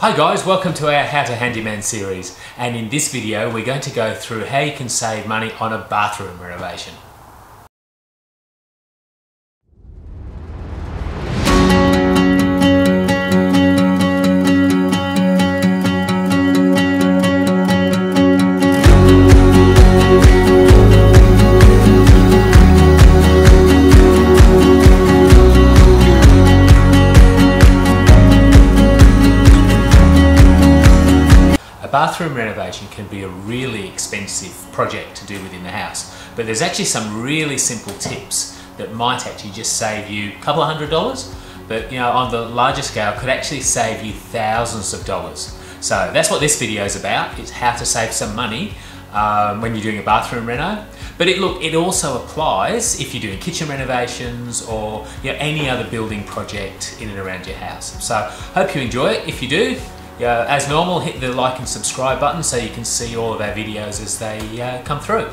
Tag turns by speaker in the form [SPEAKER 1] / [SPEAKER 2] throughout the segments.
[SPEAKER 1] Hi guys, welcome to our How to Handyman series and in this video we're going to go through how you can save money on a bathroom renovation. Bathroom renovation can be a really expensive project to do within the house, but there's actually some really simple tips that might actually just save you a couple of hundred dollars, but you know, on the larger scale could actually save you thousands of dollars. So that's what this video is about, is how to save some money um, when you're doing a bathroom reno. But it, look, it also applies if you're doing kitchen renovations or you know, any other building project in and around your house. So hope you enjoy it. If you do, yeah, as normal, hit the like and subscribe button so you can see all of our videos as they uh, come through.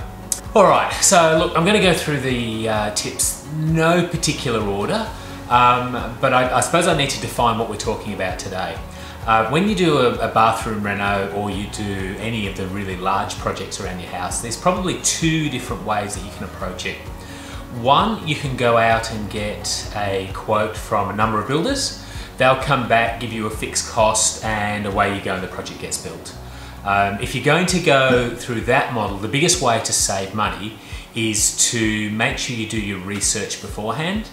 [SPEAKER 1] All right, so look, I'm going to go through the uh, tips, no particular order, um, but I, I, suppose I need to define what we're talking about today. Uh, when you do a, a, bathroom reno or you do any of the really large projects around your house, there's probably two different ways that you can approach it. One, you can go out and get a quote from a number of builders They'll come back, give you a fixed cost, and away you go, and the project gets built. Um, if you're going to go through that model, the biggest way to save money is to make sure you do your research beforehand.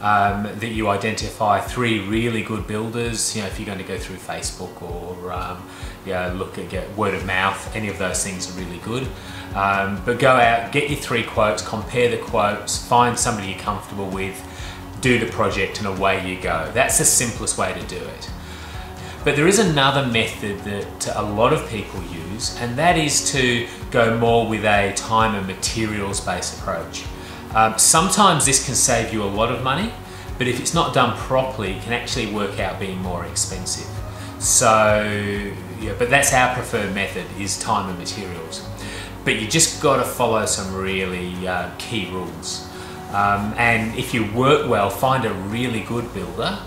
[SPEAKER 1] Um, that you identify three really good builders. You know, if you're going to go through Facebook or um, yeah, look at get word of mouth, any of those things are really good. Um, but go out, get your three quotes, compare the quotes, find somebody you're comfortable with, do the project and away you go. That's the simplest way to do it. But there is another method that a lot of people use, and that is to go more with a time and materials based approach. Um, sometimes this can save you a lot of money, but if it's not done properly, it can actually work out being more expensive. So, yeah, but that's our preferred method is time and materials. But you just got to follow some really uh, key rules. Um, and if you work well, find a really good builder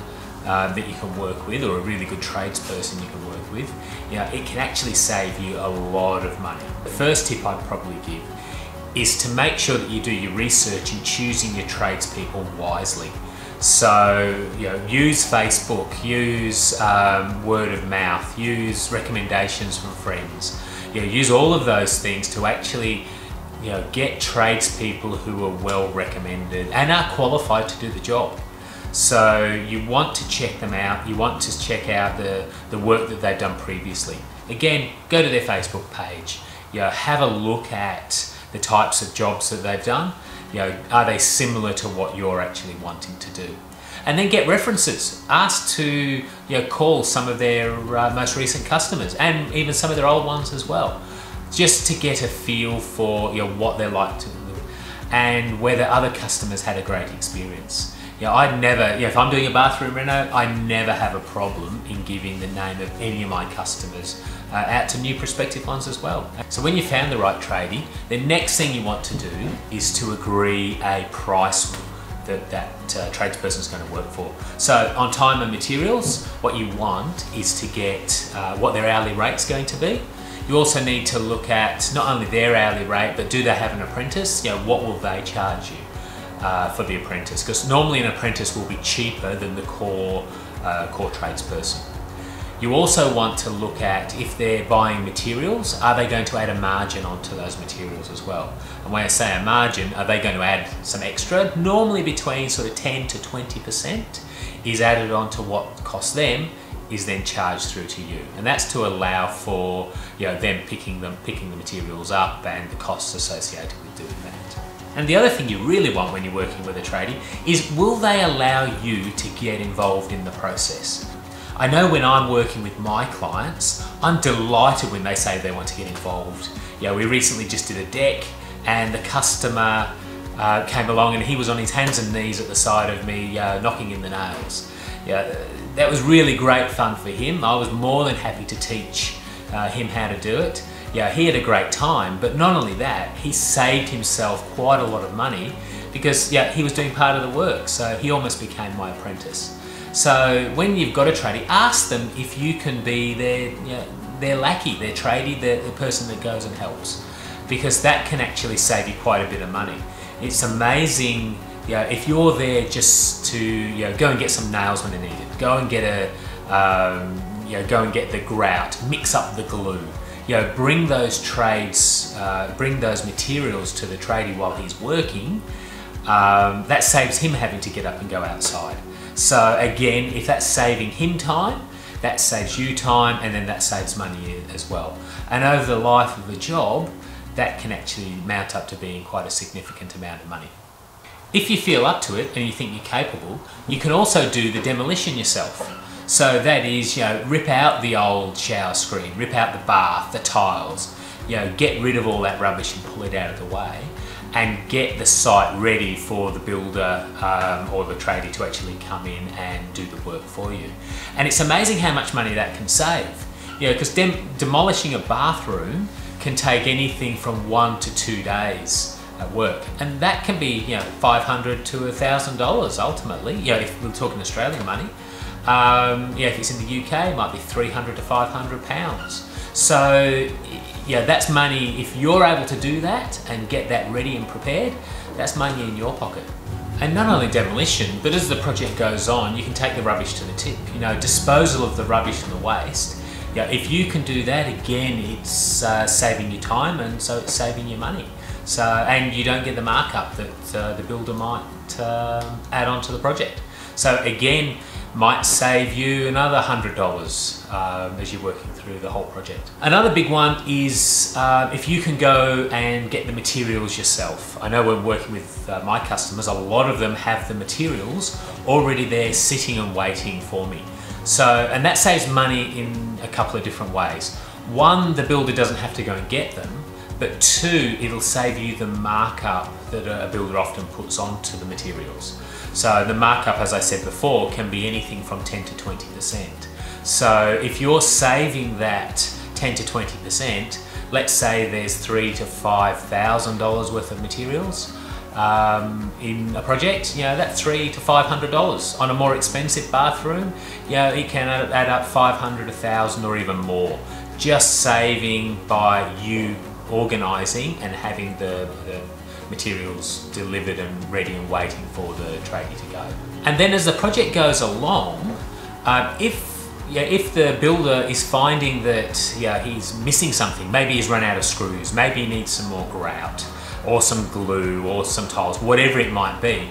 [SPEAKER 1] uh, that you can work with or a really good tradesperson you can work with. You know, it can actually save you a lot of money. The first tip I'd probably give is to make sure that you do your research in choosing your tradespeople wisely. So, you know, use Facebook, use um, word of mouth, use recommendations from friends. You know, use all of those things to actually you know, get tradespeople who are well recommended and are qualified to do the job. So you want to check them out. You want to check out the, the work that they've done previously. Again, go to their Facebook page. You know, have a look at the types of jobs that they've done. You know, are they similar to what you're actually wanting to do? And then get references. Ask to you know, call some of their uh, most recent customers and even some of their old ones as well just to get a feel for you know, what they're like to and whether other customers had a great experience. You know, I never, know, if I'm doing a bathroom reno, I never have a problem in giving the name of any of my customers uh, out to new prospective ones as well. So when you found the right tradie, the next thing you want to do is to agree a price that that uh, tradesperson is going to work for. So on time and materials, what you want is to get uh, what their hourly rate is going to be you also need to look at not only their hourly rate, but do they have an apprentice? You know, what will they charge you uh, for the apprentice? Because normally an apprentice will be cheaper than the core, uh, core tradesperson. You also want to look at if they're buying materials, are they going to add a margin onto those materials as well? And when I say a margin, are they going to add some extra? Normally between sort of 10 to 20% is added onto what costs them is then charged through to you. And that's to allow for you know, them picking, them, picking the materials up and the costs associated with doing that. And the other thing you really want when you're working with a tradie is will they allow you to get involved in the process? I know when I'm working with my clients, I'm delighted when they say they want to get involved. You know, we recently just did a deck and the customer uh, came along and he was on his hands and knees at the side of me uh, knocking in the nails. Yeah, that was really great fun for him. I was more than happy to teach uh, him how to do it. Yeah, he had a great time, but not only that, he saved himself quite a lot of money because yeah, he was doing part of the work, so he almost became my apprentice. So when you've got a tradie, ask them if you can be their, you know, their lackey, their tradie, the, the person that goes and helps, because that can actually save you quite a bit of money. It's amazing, know, if you're there just to you know, go and get some nails when they're needed, go and get a, um, you know, go and get the grout, mix up the glue, you know, bring those trades, uh, bring those materials to the tradie while he's working, um, that saves him having to get up and go outside. So again, if that's saving him time, that saves you time and then that saves money as well. And over the life of a job, that can actually mount up to being quite a significant amount of money. If you feel up to it and you think you're capable, you can also do the demolition yourself. So that is, you know, rip out the old shower screen, rip out the bath, the tiles, you know, get rid of all that rubbish and pull it out of the way and get the site ready for the builder um, or the tradie to actually come in and do the work for you. And it's amazing how much money that can save. You know, because dem demolishing a bathroom can take anything from one to two days at work. And that can be, you know, 500 to $1,000 ultimately, you know, if we're talking Australian money. Um, yeah, if it's in the UK, it might be 300 to 500 pounds. So, yeah, that's money. If you're able to do that and get that ready and prepared, that's money in your pocket. And not only demolition, but as the project goes on, you can take the rubbish to the tip. You know, disposal of the rubbish and the waste. Yeah, if you can do that, again, it's uh, saving you time and so it's saving you money. So, and you don't get the markup that uh, the builder might uh, add on to the project. So again, might save you another $100 um, as you're working through the whole project. Another big one is uh, if you can go and get the materials yourself. I know when working with uh, my customers, a lot of them have the materials already there sitting and waiting for me. So, and that saves money in a couple of different ways. One, the builder doesn't have to go and get them, but two, it'll save you the markup that a builder often puts onto the materials. So the markup, as I said before, can be anything from 10 to 20%. So if you're saving that 10 to 20%, let's say there's three to five thousand dollars worth of materials um, in a project, you know, that's three to five hundred dollars. On a more expensive bathroom, you know, it can add up 500, a thousand or even more. Just saving by you organizing and having the, the materials delivered and ready and waiting for the tradie to go. And then as the project goes along, uh, if yeah, if the builder is finding that yeah, he's missing something, maybe he's run out of screws, maybe he needs some more grout or some glue or some tiles, whatever it might be,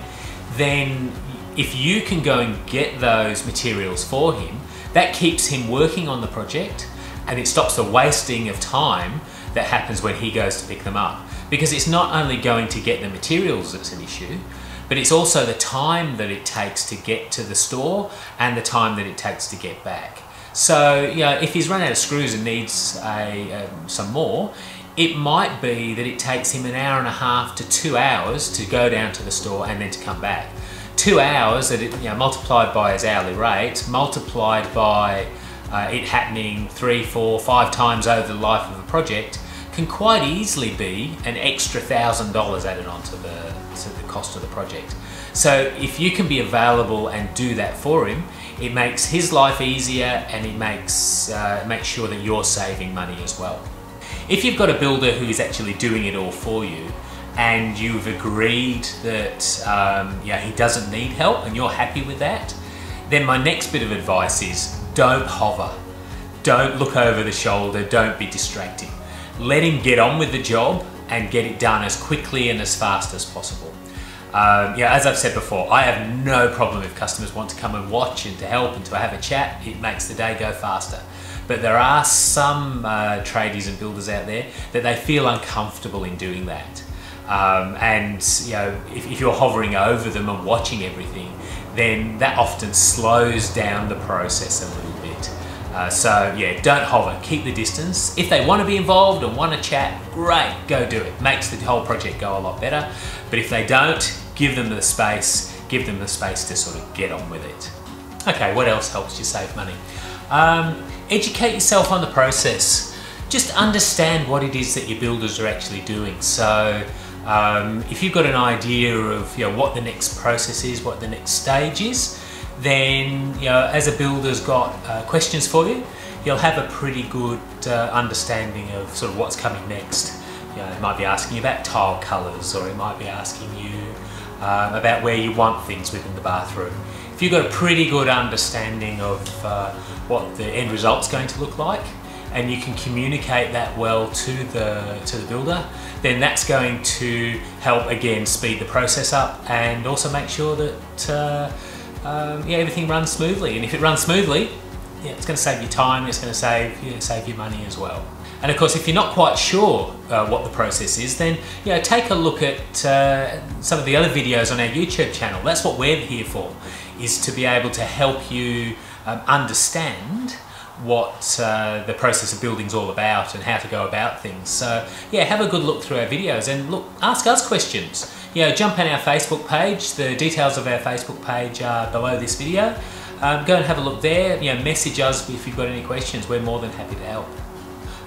[SPEAKER 1] then if you can go and get those materials for him, that keeps him working on the project and it stops the wasting of time that happens when he goes to pick them up because it's not only going to get the materials that's an issue, but it's also the time that it takes to get to the store and the time that it takes to get back. So, you know, if he's run out of screws and needs a, um, some more, it might be that it takes him an hour and a half to two hours to go down to the store and then to come back. Two hours that it, you know, multiplied by his hourly rate, multiplied by uh, it happening three, four, five times over the life of a project, can quite easily be an extra thousand dollars added onto the, to the cost of the project. So if you can be available and do that for him, it makes his life easier and it makes, uh, makes sure that you're saving money as well. If you've got a builder who is actually doing it all for you and you've agreed that um, yeah, he doesn't need help and you're happy with that, then my next bit of advice is don't hover. Don't look over the shoulder, don't be distracting let him get on with the job and get it done as quickly and as fast as possible. Um, yeah, as I've said before, I have no problem if customers want to come and watch and to help and to have a chat. It makes the day go faster. But there are some uh, tradies and builders out there that they feel uncomfortable in doing that. Um, and you know, if, if you're hovering over them and watching everything, then that often slows down the process a little bit. Uh, so yeah, don't hover, keep the distance. If they want to be involved and want to chat, great, go do it. Makes the whole project go a lot better. But if they don't, give them the space, give them the space to sort of get on with it. Okay, what else helps you save money? Um, educate yourself on the process. Just understand what it is that your builders are actually doing. So um, if you've got an idea of you know, what the next process is, what the next stage is, then you know, as a builder's got uh, questions for you, you'll have a pretty good uh, understanding of sort of what's coming next. You know, it might be asking you about tile colours, or it might be asking you um, about where you want things within the bathroom. If you've got a pretty good understanding of uh, what the end result's going to look like, and you can communicate that well to the to the builder, then that's going to help again speed the process up and also make sure that uh, um, yeah everything runs smoothly. And if it runs smoothly, yeah, it's going to save you time. It's going to save you know, save you money as well. And of course, if you're not quite sure uh, what the process is, then you know, take a look at uh, some of the other videos on our YouTube channel. That's what we're here for, is to be able to help you um, understand what uh, the process of building is all about and how to go about things. So yeah, have a good look through our videos and look, ask us questions. Know, jump on our Facebook page. The details of our Facebook page are below this video. Um, go and have a look there. You know, message us if you've got any questions. We're more than happy to help.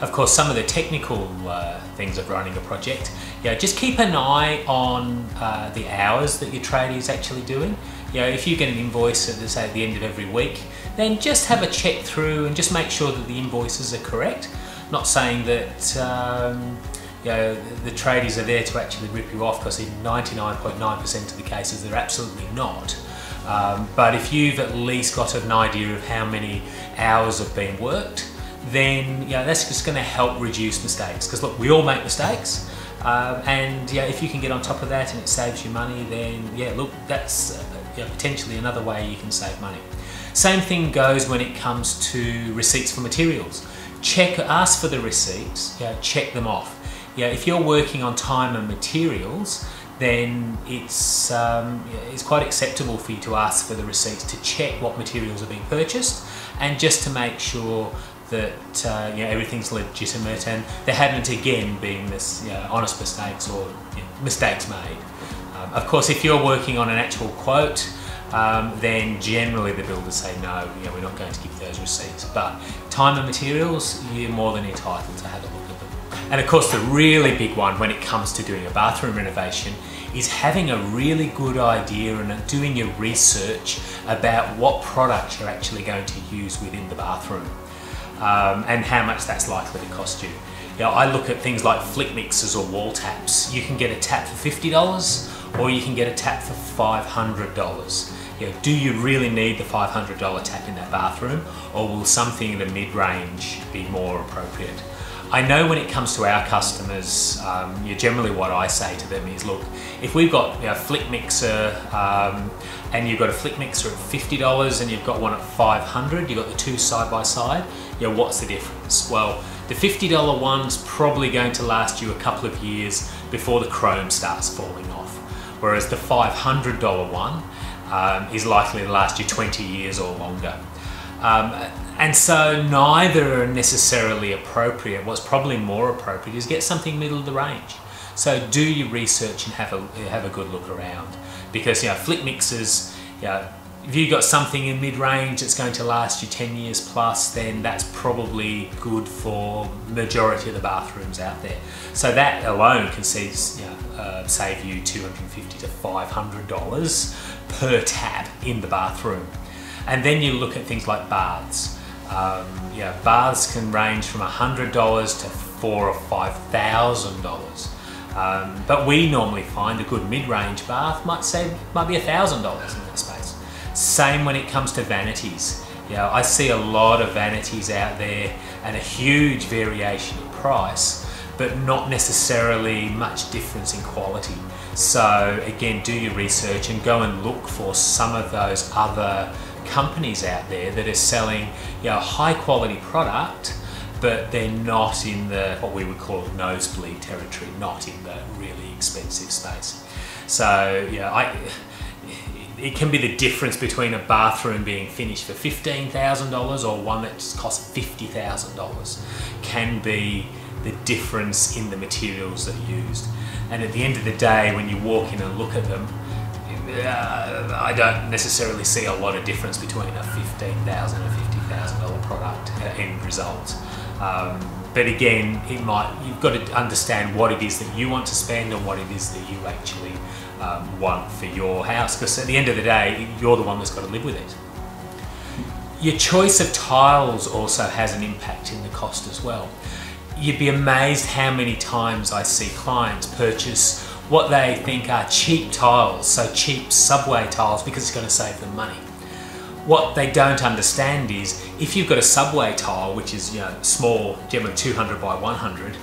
[SPEAKER 1] Of course, some of the technical uh, things of running a project, you know, just keep an eye on uh, the hours that your tradie is actually doing. You know, if you get an invoice at, say, at the end of every week, then just have a check through and just make sure that the invoices are correct. Not saying that um, you know, the tradies are there to actually rip you off because in 99.9% of the cases they're absolutely not. Um, but if you've at least got an idea of how many hours have been worked, then you know, that's just going to help reduce mistakes. Because look, we all make mistakes, um, and yeah, if you can get on top of that and it saves you money, then yeah, look, that's uh, potentially another way you can save money. Same thing goes when it comes to receipts for materials. Check, ask for the receipts, check them off. Yeah, if you're working on time and materials, then it's, um, it's quite acceptable for you to ask for the receipts to check what materials are being purchased and just to make sure that uh, you know, everything's legitimate and there haven't again been this you know, honest mistakes or you know, mistakes made. Um, of course, if you're working on an actual quote, um, then generally the builders say no, you know, we're not going to give those receipts. But time and materials, you're more than entitled to have a look. And of course, the really big one when it comes to doing a bathroom renovation is having a really good idea and doing your research about what product you're actually going to use within the bathroom um, and how much that's likely to cost you. You know, I look at things like flick mixers or wall taps. You can get a tap for $50 or you can get a tap for $500. You know, do you really need the $500 tap in that bathroom or will something in the mid-range be more appropriate? I know when it comes to our customers, um, you generally what I say to them is, look, if we've got you know, a flick mixer um, and you've got a flick mixer at $50 and you've got one at 500, you've got the two side by side, you know, what's the difference? Well, the $50 one's probably going to last you a couple of years before the chrome starts falling off. Whereas the $500 one um, is likely to last you 20 years or longer. Um, and so neither are necessarily appropriate. What's probably more appropriate is get something middle of the range. So do your research and have a have a good look around because you know flick mixers, you know, if you've got something in mid-range that's going to last you 10 years plus, then that's probably good for majority of the bathrooms out there. So that alone can you know, uh, save you 250 to $500 per tap in the bathroom. And then you look at things like baths. Um, yeah, baths can range from $100 to four or $5,000. Um, but we normally find a good mid-range bath might save, might be $1,000 in that space. Same when it comes to vanities. Know, I see a lot of vanities out there and a huge variation in price, but not necessarily much difference in quality. So again, do your research and go and look for some of those other companies out there that are selling you know, high quality product but they're not in the what we would call nosebleed territory, not in the really expensive space. So yeah, I, it can be the difference between a bathroom being finished for fifteen thousand dollars or one that just costs fifty thousand dollars. Can be the difference in the materials that are used. And at the end of the day, when you walk in and look at them, uh, I don't necessarily see a lot of difference between a 15,000 and $50,000 product end result. Um, but again, it might you've got to understand what it is that you want to spend and what it is that you actually um, want for your house. Because at the end of the day, you're the one that's got to live with it. Your choice of tiles also has an impact in the cost as well. You'd be amazed how many times I see clients purchase what they think are cheap tiles, so cheap subway tiles because it's going to save them money. What they don't understand is if you've got a subway tile, which is you know small, generally 200 by 100,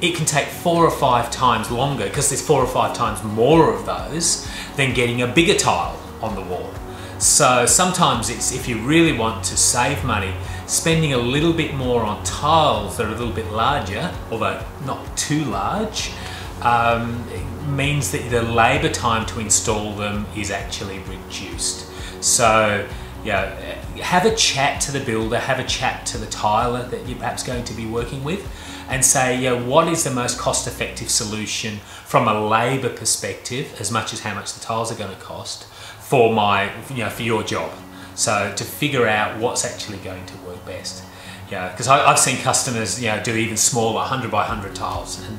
[SPEAKER 1] it can take four or five times longer because there's four or five times more of those than getting a bigger tile on the wall. So sometimes it's if you really want to save money, spending a little bit more on tiles that are a little bit larger, although not too large, um, means that the labour time to install them is actually reduced. So, yeah, have a chat to the builder, have a chat to the tiler that you're perhaps going to be working with, and say, yeah, what is the most cost-effective solution from a labour perspective, as much as how much the tiles are going to cost for my, you know, for your job. So to figure out what's actually going to work best. Yeah, because I've seen customers, you know, do even smaller 100 by 100 tiles, and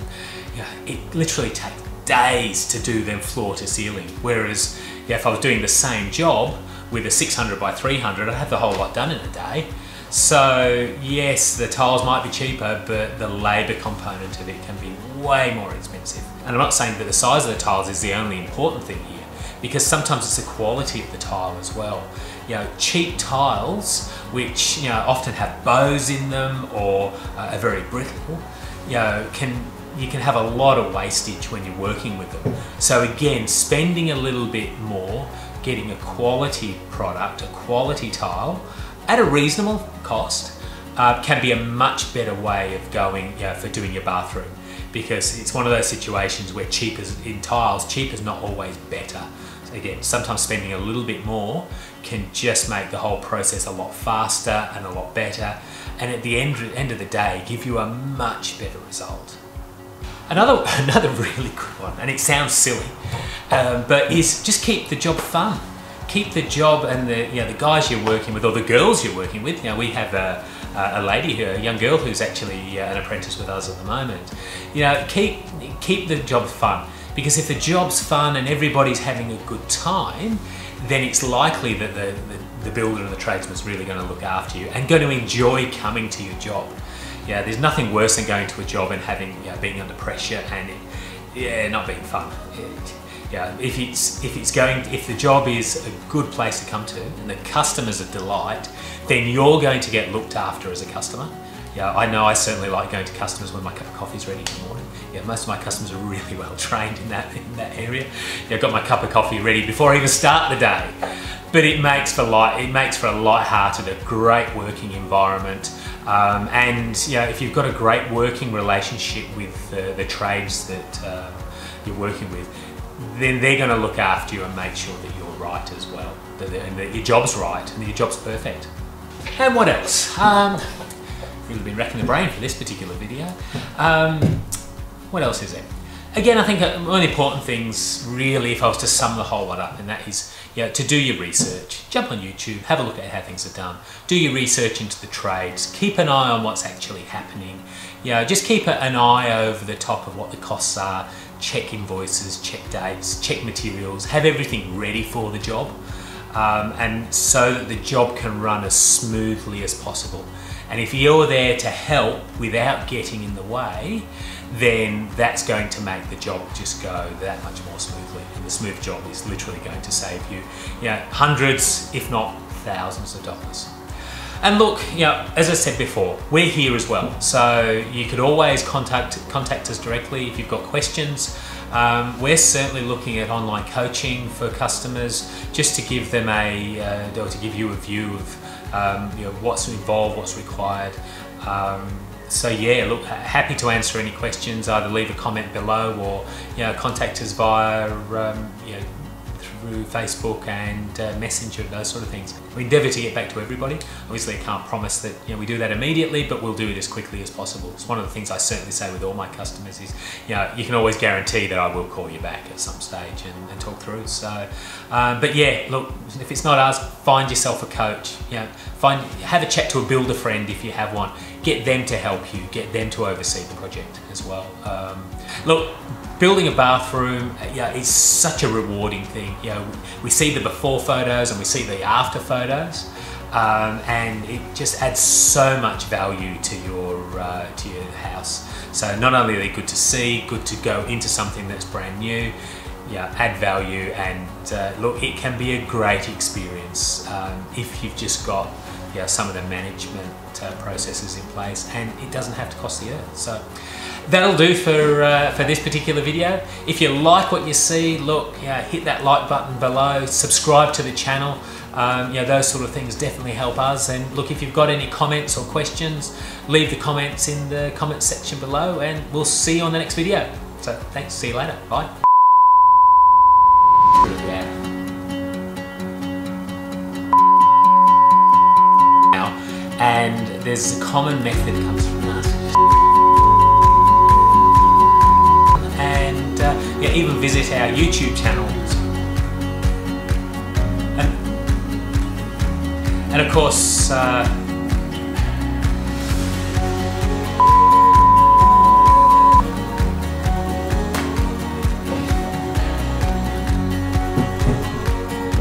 [SPEAKER 1] know, it literally takes days to do them floor to ceiling. Whereas yeah, if I was doing the same job with a 600 by 300, I'd have the whole lot done in a day. So yes, the tiles might be cheaper, but the labour component of it can be way more expensive. And I'm not saying that the size of the tiles is the only important thing here, because sometimes it's the quality of the tile as well. You know, cheap tiles, which you know often have bows in them or uh, are very brittle, you know, can you can have a lot of wastage when you're working with them. So again, spending a little bit more, getting a quality product, a quality tile, at a reasonable cost, uh, can be a much better way of going for doing your bathroom because it's one of those situations where cheap is in tiles, cheap is not always better. So again, sometimes spending a little bit more can just make the whole process a lot faster and a lot better, and at the end, end of the day, give you a much better result. Another, another really good one, and it sounds silly, um, but is just keep the job fun. Keep the job and the you know, the guys you're working with or the girls you're working with. You know, we have a, a lady here, a young girl who's actually uh, an apprentice with us at the moment. You know, keep keep the job fun because if the job's fun and everybody's having a good time, then it's likely that the, the, the builder and the tradesman's really going to look after you and going to enjoy coming to your job yeah, there's nothing worse than going to a job and having being under pressure and it, yeah, not being fun. It, yeah, if it's if it's going if the job is a good place to come to and the customer's a delight, then you're going to get looked after as a customer. Yeah, I know I certainly like going to customers when my cup of coffee's ready in the morning. Yeah, most of my customers are really well trained in that in that area. Yeah, I've got my cup of coffee ready before I even start the day. But it makes for light it makes for a light-hearted, a great working environment. Um, and you know, if you've got a great working relationship with the, the trades that uh, you're working with, then they're going to look after you and make sure that you're right as well, that, and that your job's right and that your job's perfect. And what else? Um, you've been racking the brain for this particular video. Um, what else is there? Again, I think one of the important things, really, if I was to sum the whole lot up, and that is you know, to do your research. Jump on YouTube, have a look at how things are done. Do your research into the trades. Keep an eye on what's actually happening. You know, just keep an eye over the top of what the costs are. Check invoices, check dates, check materials. Have everything ready for the job. Um, and so that the job can run as smoothly as possible. And if you're there to help without getting in the way, then that's going to make the job just go that much more smoothly. And the smooth job is literally going to save you, you know, hundreds, if not thousands of dollars. And look, you know, as I said before, we're here as well. So you could always contact contact us directly if you've got questions. Um, we're certainly looking at online coaching for customers, just to give them a, uh, to give you a view of, um, you know, what's involved, what's required. Um, so yeah, look, happy to answer any questions. Either leave a comment below or you know contact us via um, you know, through Facebook and uh, Messenger, those sort of things. We endeavour to get back to everybody. Obviously, I can't promise that you know we do that immediately, but we'll do it as quickly as possible. It's one of the things I certainly say with all my customers is, you know, you can always guarantee that I will call you back at some stage and, and talk through. So, um, but yeah, look, if it's not us, find yourself a coach. You know, find have a chat to a builder friend if you have one. Get them to help you. Get them to oversee the project as well. Um, look, building a bathroom, yeah, is such a rewarding thing. You know, we see the before photos and we see the after photos. Um, and it just adds so much value to your uh, to your house. So not only are they good to see, good to go into something that's brand new, yeah, add value, and uh, look, it can be a great experience um, if you've just got yeah, some of the management uh, processes in place, and it doesn't have to cost the earth. So that'll do for uh, for this particular video. If you like what you see, look, yeah, hit that like button below, subscribe to the channel. Um, those sort of things definitely help us. And look, if you've got any comments or questions, leave the comments in the comments section below, and we'll see you on the next video. So thanks. See you later. Bye. and there's a common method that comes from And uh, even visit our YouTube channels. And, and of course, uh,